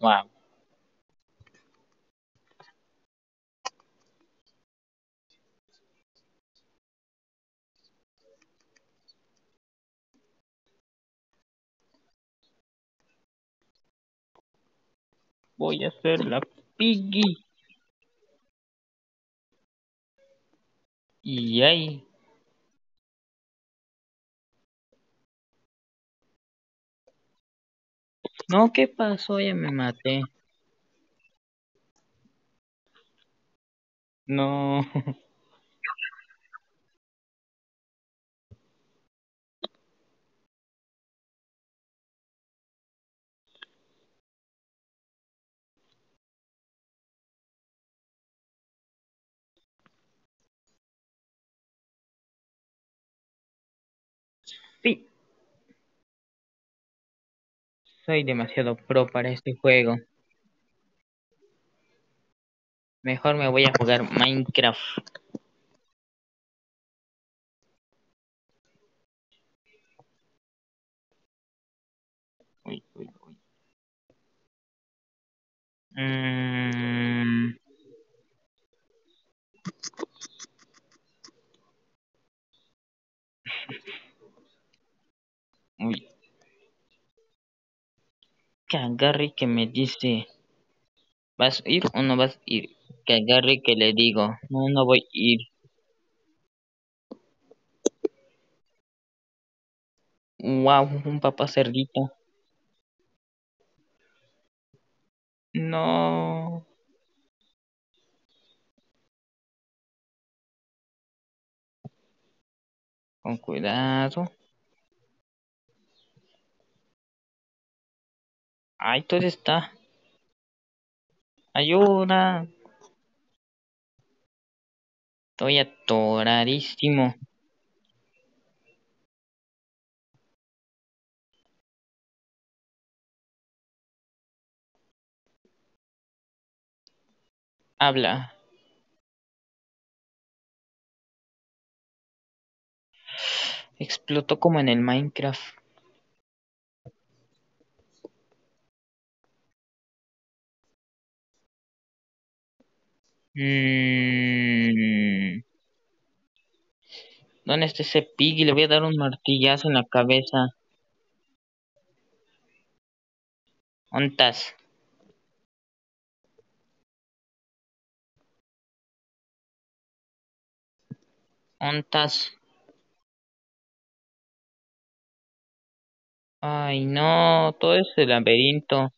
Wow. Voy a hacer la piggy. Y ahí. No, ¿qué pasó? Ya me maté. No. Sí. Soy demasiado pro para este juego. Mejor me voy a jugar Minecraft. Uy, uy, uy. Mm. Uy. Que agarre que me dice. ¿Vas a ir o no vas a ir? Que agarre que le digo. No, no voy a ir. Wow, un papá cerdito. No. Con cuidado. Ay, todo está. Ayuda. Estoy atoradísimo. Habla. Explotó como en el Minecraft. Mm. ¿Dónde está ese piggy? Le voy a dar un martillazo en la cabeza. ¿Ontas? ¿Ontas? Ay, no, todo ese laberinto.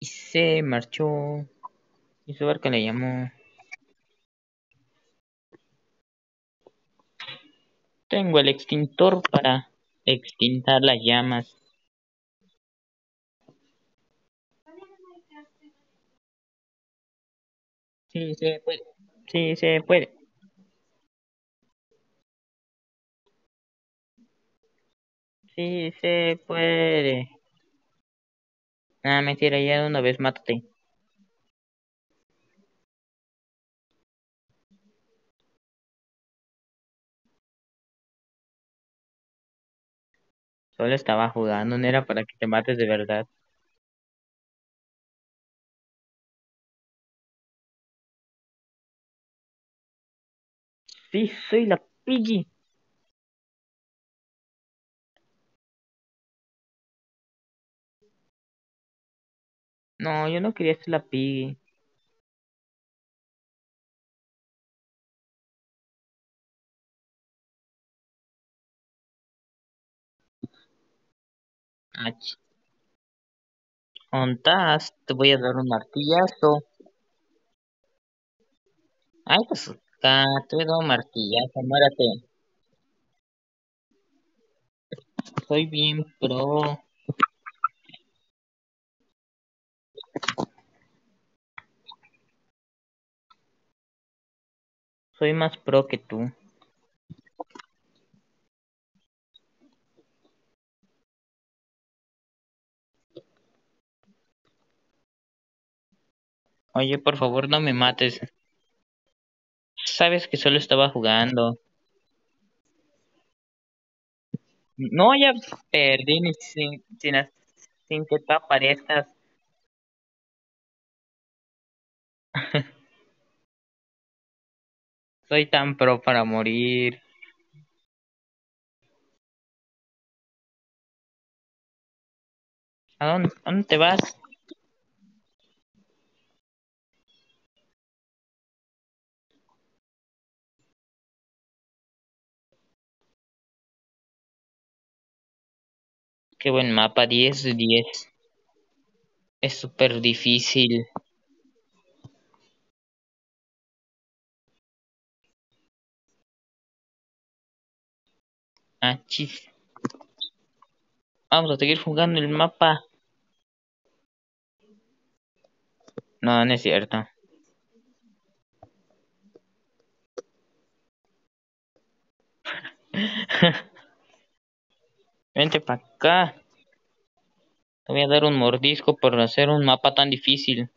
Y se marchó. Y su barca le llamó. Tengo el extintor para extintar las llamas. Sí, se puede. Sí, se puede. Sí, se puede. Ah, mentira, ya de una vez mátate. Solo estaba jugando, no era para que te mates de verdad. Sí, soy la Piggy. No, yo no quería ser la Piggy. Ach. Ontas, te voy a dar un martillazo. Ay, pues acá, te doy un martillazo, muérate. Soy bien pro. Soy más pro que tú. Oye, por favor, no me mates. Sabes que solo estaba jugando. No, ya perdí sin, sin, sin que tú aparezcas. Soy tan pro para morir. ¿A dónde, dónde te vas? Qué buen mapa, 10 de 10. Es súper difícil. Ah, chis. Vamos a seguir jugando el mapa. No, no es cierto. Vente para acá. Te voy a dar un mordisco por hacer un mapa tan difícil.